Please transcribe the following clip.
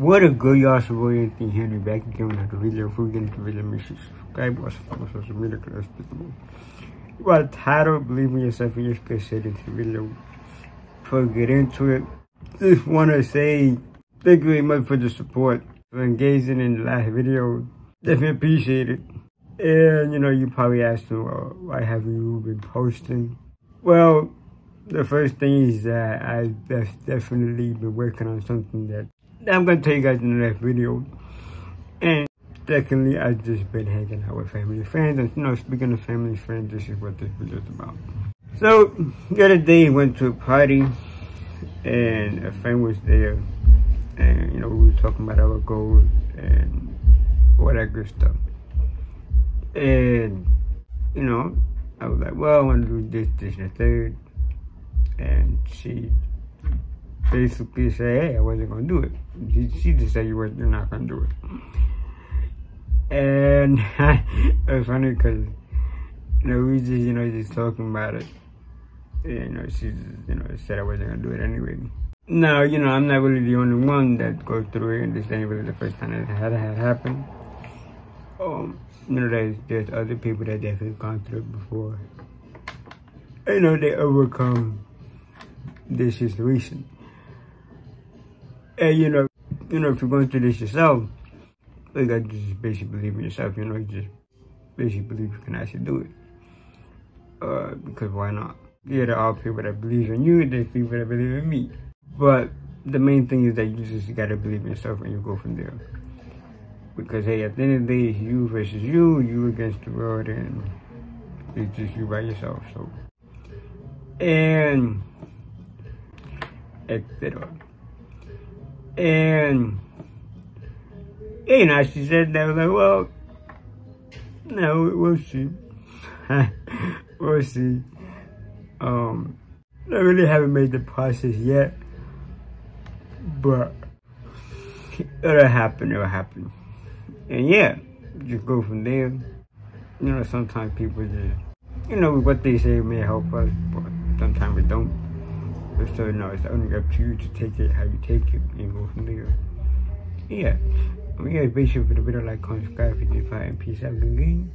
What a good y'all support anything Henry back again with another video. If we get into the video, make sure you subscribe, watch my social media, because more. Well, title, believe in yourself, and just get straight into the video. Before we get into it, just want to say thank you very much for the support, for engaging in the last video. Definitely appreciate it. And, you know, you probably asking, well, uh, why have you been posting? Well, the first thing is that I've definitely been working on something that I'm to tell you guys in the next video. And secondly, I've just been hanging out with family friends. And, you know, speaking of family friends, this is what this video is about. So, the other day, I went to a party and a friend was there. And, you know, we were talking about our goals and all that good stuff. And, you know, I was like, well, I want to do this, this, and the third. And she basically said, hey, I wasn't going to do it. She, she just said you were, you're not going to do it. And it was funny because, you know, we just, you know, just talking about it. You know, she you know, said I wasn't going to do it anyway. Now, you know, I'm not really the only one that goes through it, and this ain't really the first time it had, had happened. Um, you know, there's, there's other people that definitely gone through it before. You know, they overcome this situation. And, you know, you know, if you're going through this yourself, you got to just basically believe in yourself, you know, you just basically believe you can actually do it. Uh, because why not? Yeah, there are people that believe in you, there's people that believe in me. But the main thing is that you just gotta believe in yourself and you go from there. Because hey, at the end of the day, it's you versus you, you against the world, and it's just you by yourself. So, and etc. And you know, she said I was like, well, no, we'll see. we'll see. Um, I really haven't made the process yet, but it'll happen. It'll happen. And yeah, just go from there. You know, sometimes people just, you know, what they say may help us, but sometimes it don't. So, no, it's only up to you to take it how you take it and go from there. Yeah. I mean, yeah, basically for the video, like, comment, subscribe, 55, and peace out, good game.